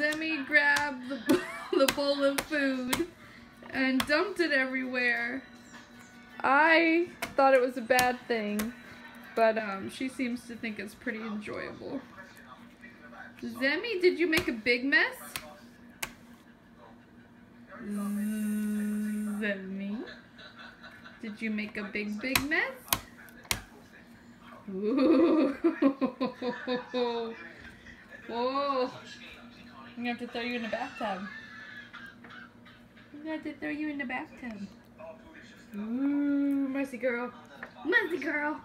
Zemi grabbed the, the bowl of food and dumped it everywhere. I thought it was a bad thing, but um, she seems to think it's pretty enjoyable. Zemi, did you make a big mess? Zemi, did you make a big, big mess? Ooh. Whoa. I'm gonna have to throw you in the bathtub. I'm gonna have to throw you in the bathtub. Ooh, mercy girl. Mercy girl.